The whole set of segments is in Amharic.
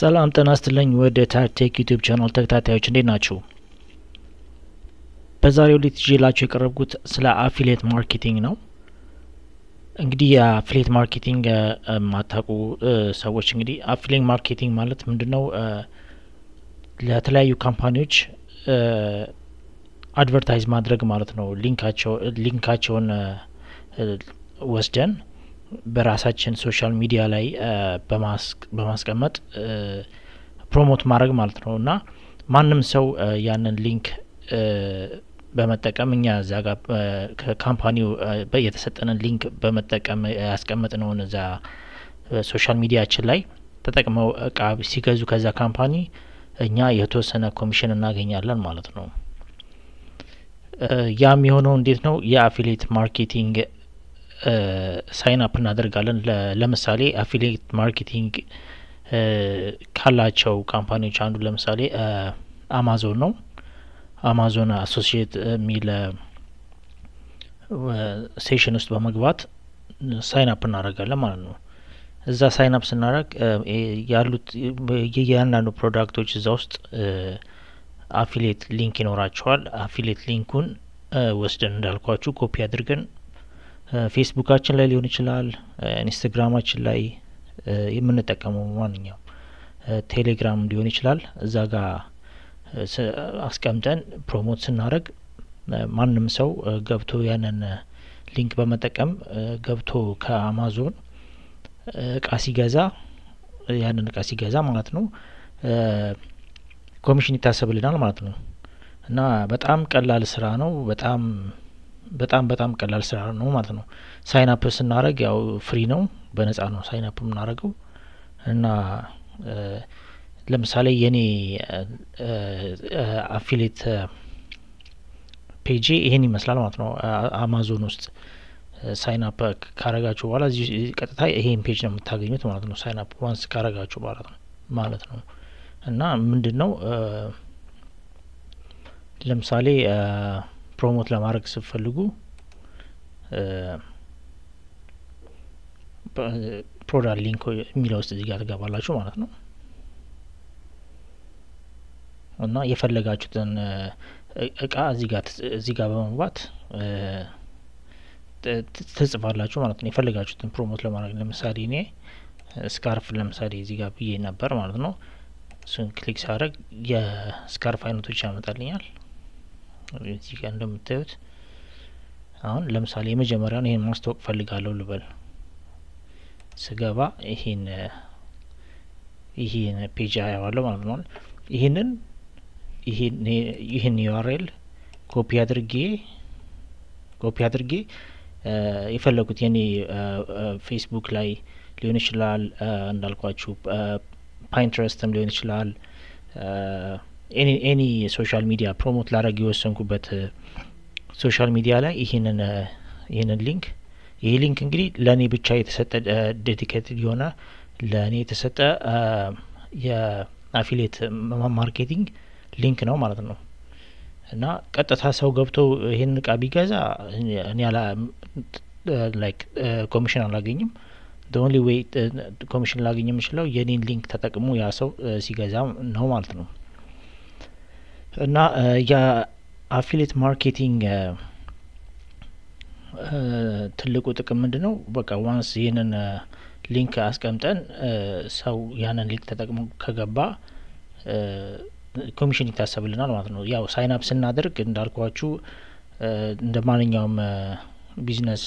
ሰላም ጤና ይስጥልኝ ወደ ታርቴክ ዩቲዩብ ቻናል ተከታታዮች እንዴት ናችሁ? በዛሬው ዕለት ይዤላችሁ የቀረብኩት ስለ affiliate marketing ነው። እንግዲህ የ affiliate marketing የማታውቁ ሰዎች እንግዲህ affiliate marketing ማለት ምንድን ነው? ለተለያዩ companyዎች advertise ማድረግ ማለት ነው። linkኣቸው linkኣቸውን ወስደን በራሳችን social media ላይ በማስቀመጥ promote ማድረግ ማለት ነው እና ማንም ሰው ያንን link በመጠቀም እኛ እዛ ጋር ከ company ው የተሰጠንን link በመጠቀም ያስቀመጥነውን እዛ social media ችን ላይ ተጠቅመው እቃ ሲገዙ ከዛ company እኛ የተወሰነ ኮሚሽን እናገኛለን ማለት ነው። ያም የሆነው እንዴት ነው? የ affiliate marketing sign up እናደርጋለን። ለምሳሌ affiliate marketing ካላቸው company ዎች አንዱ ለምሳሌ አማዞን ነው። አማዞን associate የሚል ሴሽን ውስጥ በመግባት sign up እናደርጋለን ማለት ነው። እዛ sign up ስናደርግ ያሉት የእያንዳንዱ product ኦች እዛ ውስጥ affiliate link ይኖራቸዋል። affiliate ሊንኩን ወስደን እንዳልኳችሁ ኮፒ አድርገን ፌስቡካችን ላይ ሊሆን ይችላል፣ ኢንስታግራማችን ላይ የምንጠቀመው ማንኛውም ቴሌግራም ሊሆን ይችላል። እዛ ጋር አስቀምጠን promote ስናደርግ ማንም ሰው ገብቶ ያንን link በመጠቀም ገብቶ ከአማዞን እቃ ሲገዛ ያንን እቃ ሲገዛ ማለት ነው ኮሚሽን ይታሰብልናል ማለት ነው እና በጣም ቀላል ስራ ነው። በጣም በጣም በጣም ቀላል ስራ ነው ማለት ነው። sign up ስናደርግ ያው free ነው፣ በነጻ ነው sign up የምናደርገው እና ለምሳሌ የኔ affiliate ፔጄ ይሄን ይመስላል ማለት ነው። አማዞን ውስጥ sign up ካረጋችሁ በኋላ እዚህ ቀጥታ ይሄን page ነው የምታገኙት ማለት ነው። sign up once ካረጋችሁ በኋላ ማለት ነው እና ምንድን ነው ለምሳሌ promote ለማድረግ ስትፈልጉ product link የሚለው ውስጥ እዚህ ጋር ትገባላችሁ ማለት ነው እና የፈለጋችሁትን እቃ እዚህ ጋር በመግባት ትጽፋላችሁ ማለት ነው። የፈለጋችሁትን promote ለማድረግ ለምሳሌ እኔ scarf ለምሳሌ እዚህ ጋር ብዬ ነበር ማለት ነው። እሱን click ሳደርግ የ scarf አይነቶች ያመጣልኛል። እዚህ ጋር እንደምታዩት አሁን ለምሳሌ የመጀመሪያውን ይሄን ማስታወቅ ፈልጋለሁ ልበል። ስገባ ይሄን ይሄን page አያለሁ ማለት ነው። ይሄንን ይህን URL copy አድርጌ ኮፒ አድርጌ የፈለግኩት የኔ ፌስቡክ ላይ ሊሆን ይችላል እንዳልኳችሁ Pinterest ም ሊሆን ይችላል any social media promote ላደርግ የወሰንኩበት social media ላይ ይህንን ይህንን link ይህ link እንግዲህ ለእኔ ብቻ የተሰጠ dedicated የሆነ ለእኔ የተሰጠ የ affiliate marketing link ነው ማለት ነው። እና ቀጥታ ሰው ገብቶ ይህን እቃ ቢገዛ እኔ like ኮሚሽን አላገኝም። only way ኮሚሽን ላገኝ የምችለው የኔን link ተጠቅሞ ያ ሰው ሲገዛ ነው ማለት ነው እና የ affiliate marketing ትልቁ ጥቅም ምንድን ነው? በቃ once ይህንን link አስቀምጠን ሰው ያንን link ተጠቅሞ ከገባ ኮሚሽን ይታሰብልናል ማለት ነው። ያው sign up ስናደርግ እንዳልኳችሁ እንደ ማንኛውም business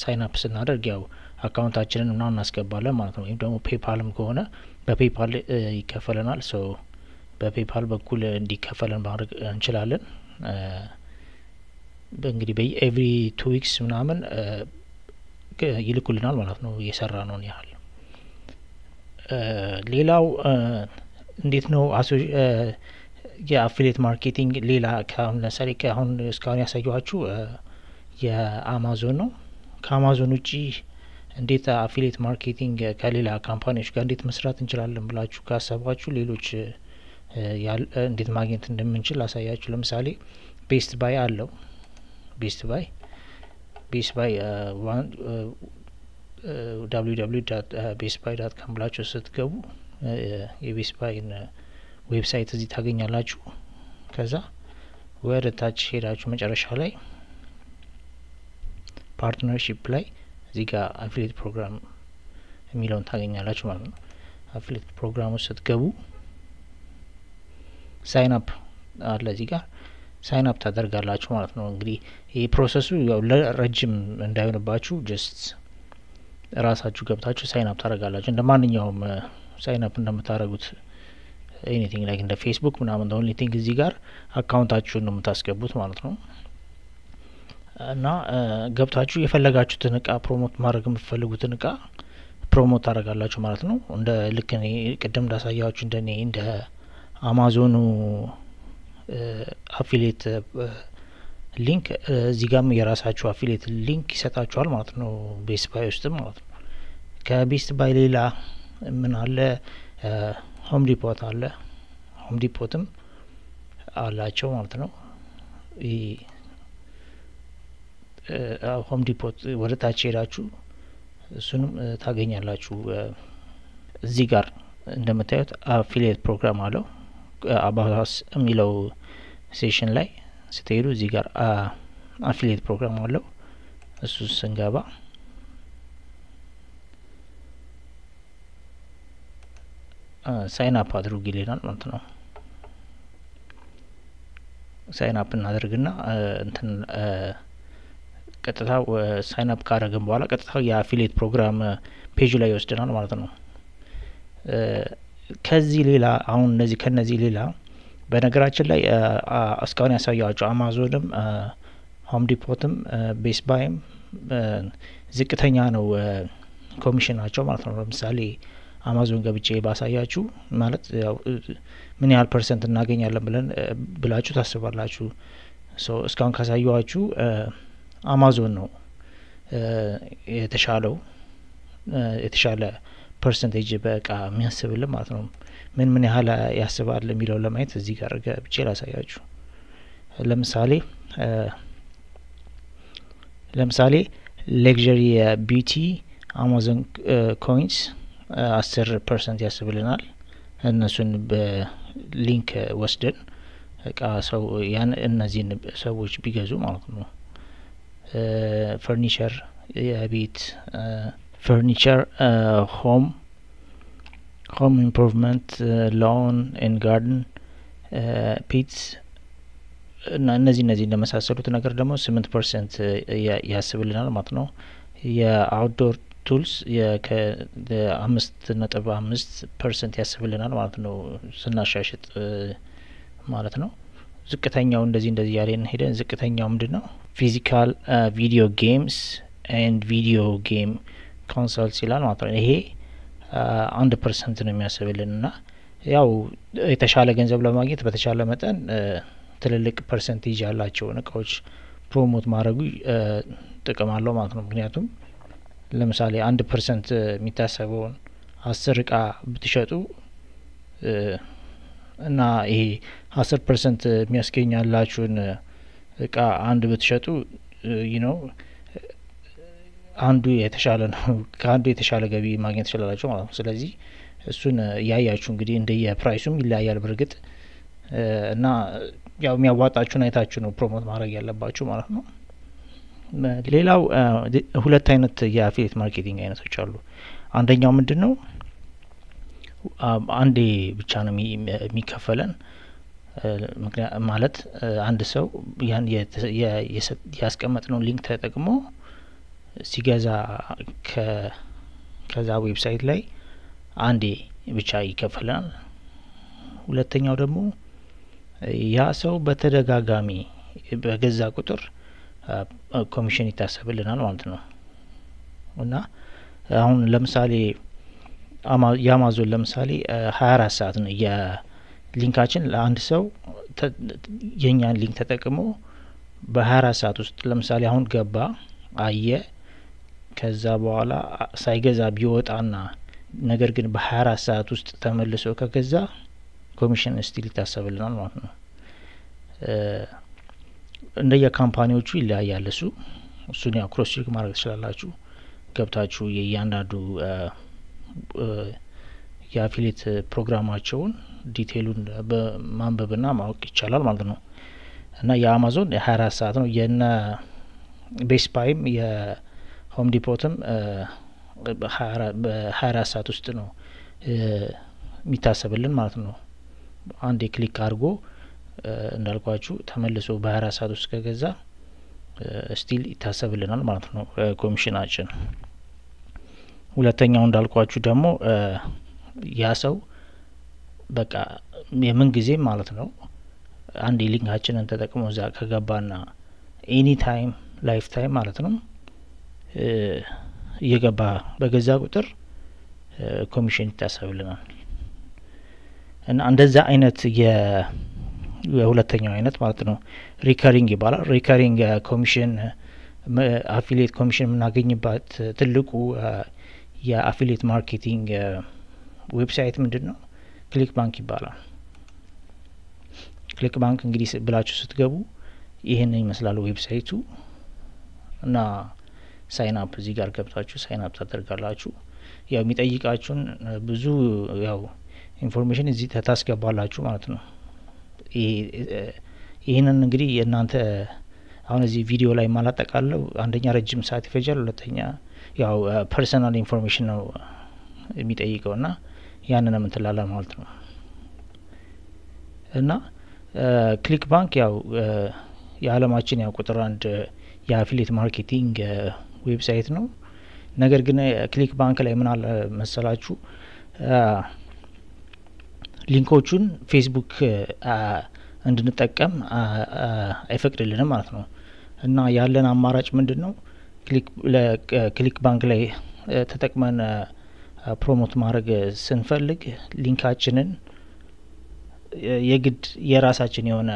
sign up ስናደርግ ያው አካውንታችንን ምናምን እናስገባለን ማለት ነው። ወይም ደግሞ PayPal ም ከሆነ በ PayPal ይከፈለናል። so በ PayPal በኩል እንዲከፈለን ማድረግ እንችላለን። እንግዲህ በ every two weeks ምናምን ይልኩልናል ማለት ነው የሰራነውን ያህል። ሌላው እንዴት ነው የ affiliate marketing ሌላ ከአሁን ለምሳሌ ከአሁን እስካሁን ያሳየኋችሁ የአማዞን ነው። ከአማዞን ውጪ እንዴት affiliate marketing ከሌላ company ዎች ጋር እንዴት መስራት እንችላለን ብላችሁ ካሰባችሁ ሌሎች እንዴት ማግኘት እንደምንችል አሳያችሁ። ለምሳሌ Best Buy አለው። Best Buy Best Buy Best Buy dot com ብላችሁ ስትገቡ የ Best Buy ን website እዚህ ታገኛላችሁ። ከዛ ወደ ታች ሄዳችሁ መጨረሻ ላይ partnership ላይ እዚህ ጋር affiliate program የሚለውን ታገኛላችሁ ማለት ነው። affiliate ፕሮግራሙ ስትገቡ sign up አለ እዚህ ጋር sign up ታደርጋላችሁ ማለት ነው። እንግዲህ ይህ ፕሮሰሱ ያው ለረጅም እንዳይሆንባችሁ just ራሳችሁ ገብታችሁ sign up ታደርጋላችሁ እንደ ማንኛውም sign up እንደምታደርጉት anything like እንደ ፌስቡክ ምናምን only thing እዚህ ጋር አካውንታችሁን ነው የምታስገቡት ማለት ነው። እና ገብታችሁ የፈለጋችሁትን እቃ promote ማድረግ የምትፈልጉትን እቃ promote ታደርጋላችሁ ማለት ነው። እንደ ልክ ቅድም እንዳሳያችሁ እንደ እኔ እንደ አማዞኑ affiliate link እዚህ ጋም የራሳችሁ affiliate link ይሰጣችኋል ማለት ነው። Best Buy ውስጥም ማለት ነው። ከ Best Buy ሌላ ምን አለ? Home Depot አለ። Home Depot ም አላቸው ማለት ነው። Home Depot ወደ ታች ሄዳችሁ እሱንም ታገኛላችሁ። እዚህ ጋር እንደምታዩት affiliate program አለው። about us የሚለው section ላይ ስትሄዱ እዚህ ጋር affiliate program አለው። እሱ ስንገባ sign up አድርጉ ይለናል ማለት ነው። sign up እናደርግና እንትን ቀጥታ sign up ካደረግን በኋላ ቀጥታ የ affiliate program ፔጁ ላይ ይወስደናል ማለት ነው። ከዚህ ሌላ አሁን እነዚህ ከነዚህ ሌላ በነገራችን ላይ እስካሁን ያሳየኋችሁ አማዞንም Home Depot ም Best Buy ም ዝቅተኛ ነው ኮሚሽናቸው ማለት ነው። ለምሳሌ አማዞን ገብቼ ባሳያችሁ ማለት ምን ያህል percent እናገኛለን ብለን ብላችሁ ታስባላችሁ። እስካሁን ካሳየዋችሁ አማዞን ነው የተሻለው የተሻለ percentage በእቃ የሚያስብልን ማለት ነው። ምን ምን ያህል ያስባል የሚለው ለማየት እዚህ ጋር ገብቼ ላሳያችሁ። ለምሳሌ ለምሳሌ luxury beauty አማዞን coins አስር percent ያስብልናል። እነሱን በ link ወስደን እቃ ሰው ያን እነዚህን ሰዎች ቢገዙ ማለት ነው። ፈርኒቸር የቤት furniture home home improvement lawn and garden pets እና እነዚህ እነዚህ እንደመሳሰሉት ነገር ደግሞ ስምንት percent ያስብልናል ማለት ነው። የ outdoor tools ከአምስት ነጥብ አምስት percent ያስብልናል ማለት ነው ስናሻሽጥ ማለት ነው። ዝቅተኛው እንደዚህ እንደዚህ ያለን ሄደን ዝቅተኛው ምንድን ነው? physical video games and video game consoles ይላል ማለት ነው። ይሄ አንድ percent ነው የሚያስብልን እና ያው የተሻለ ገንዘብ ለማግኘት በተቻለ መጠን ትልልቅ percentage ያላቸውን እቃዎች promote ማድረጉ ጥቅም አለው ማለት ነው። ምክንያቱም ለምሳሌ አንድ percent የሚታሰበውን አስር እቃ ብትሸጡ እና ይሄ አስር percent የሚያስገኛላችሁን እቃ አንድ ብትሸጡ ይህ ነው አንዱ የተሻለ ነው። ከአንዱ የተሻለ ገቢ ማግኘት ትችላላችሁ ማለት ነው። ስለዚህ እሱን እያያችሁ እንግዲህ እንደ የ price ኡም ይለያያል በእርግጥ እና ያው የሚያዋጣችሁን አይታችሁ ነው promote ማድረግ ያለባችሁ ማለት ነው። ሌላው ሁለት አይነት የ affiliate marketing አይነቶች አሉ። አንደኛው ምንድን ነው? አንዴ ብቻ ነው የሚከፈለን ማለት አንድ ሰው ያን ያስቀመጥነው link ተጠቅሞ ሲገዛ ከዛ website ላይ አንዴ ብቻ ይከፈለናል። ሁለተኛው ደግሞ ያ ሰው በተደጋጋሚ በገዛ ቁጥር ኮሚሽን ይታሰብልናል ማለት ነው። እና አሁን ለምሳሌ የአማዞን ለምሳሌ ሀያ አራት ሰዓት ነው የ link ኣችን ለአንድ ሰው የእኛን link ተጠቅሞ በሀያ አራት ሰዓት ውስጥ ለምሳሌ አሁን ገባ አየ ከዛ በኋላ ሳይገዛ ቢወጣና ነገር ግን በሀያ አራት ሰዓት ውስጥ ተመልሶ ከገዛ ኮሚሽን still ይታሰብልናል ማለት ነው። እንደየ company ዎቹ ይለያያል። እሱ እሱን ያው cross check ማድረግ ትችላላችሁ ገብታችሁ የእያንዳንዱ የ affiliate ፕሮግራማቸውን detail ኡን በማንበብና ማወቅ ይቻላል ማለት ነው። እና የአማዞን የሀያ አራት ሰዓት ነው። የነ ቤስ የ Home Depot ም በሀያ አራት ሰዓት ውስጥ ነው የሚታሰብልን ማለት ነው። አንድ የ click አድርጎ እንዳልኳችሁ ተመልሶ በሀያ አራት ሰዓት ውስጥ ከገዛ still ይታሰብልናል ማለት ነው ኮሚሽናችን። ሁለተኛው እንዳልኳችሁ ደግሞ ያ ሰው በቃ የምን ጊዜም ማለት ነው አንድ link ኣችንን ተጠቅሞ እዛ ከገባና any time life time ማለት ነው እየገባ በገዛ ቁጥር ኮሚሽን ይታሰብልናል እና እንደዛ አይነት የሁለተኛው አይነት ማለት ነው recurring ይባላል። recurring commission affiliate commission የምናገኝባት ትልቁ የ affiliate marketing website ምንድን ነው? ClickBank ይባላል። ClickBank እንግዲህ ብላችሁ ስትገቡ ይህንን ይመስላል website ኡ እና sign up እዚህ ጋር ገብታችሁ sign up ታደርጋላችሁ። ያው የሚጠይቃችሁን ብዙ ያው information እዚህ ታስገባላችሁ ማለት ነው። ይህንን እንግዲህ የእናንተ አሁን እዚህ ቪዲዮ ላይ የማላጠቃልለው አንደኛ ረጅም ሰዓት ይፈጃል፣ ሁለተኛ ያው personal information ነው የሚጠይቀው እና ያንንም እንትላለ ማለት ነው እና ClickBank ያው የዓለማችን ያው ቁጥር አንድ የ affiliate marketing website ነው። ነገር ግን ClickBank ላይ ምን አለ መሰላችሁ link ኦቹን ፌስቡክ እንድንጠቀም አይፈቅድልንም ማለት ነው እና ያለን አማራጭ ምንድን ነው? ClickBank ላይ ተጠቅመን promote ማድረግ ስንፈልግ link ኣችንን የግድ የራሳችን የሆነ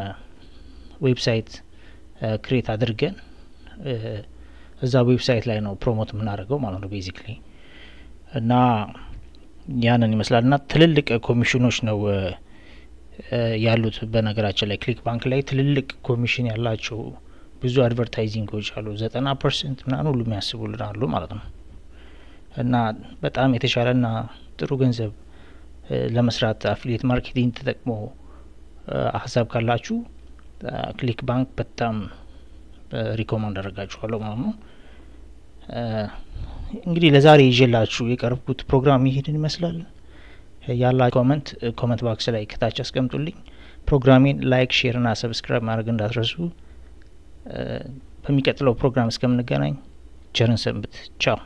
website create አድርገን እዛ website ላይ ነው promote የምናደርገው ማለት ነው basically እና ያንን ይመስላል እና ትልልቅ ኮሚሽኖች ነው ያሉት። በነገራችን ላይ ClickBank ላይ ትልልቅ ኮሚሽን ያላቸው ብዙ advertising ኦች አሉ። ዘጠና percent ምናምን ሁሉ የሚያስቡልን አሉ ማለት ነው እና በጣም የተሻለና ጥሩ ገንዘብ ለመስራት affiliate marketing ተጠቅሞ ሀሳብ ካላችሁ ClickBank በጣም recommend አደርጋችኋለሁ ማለት ነው። እንግዲህ ለዛሬ ይዤላችሁ የቀረብኩት ፕሮግራም ይሄንን ይመስላል። ያላ comment comment box ላይ ከታች አስቀምጡልኝ። ፕሮግራሜን like፣ share ና subscribe ማድረግ እንዳትረሱ። በሚቀጥለው ፕሮግራም እስከምንገናኝ ቸር እንሰንብት። ቻው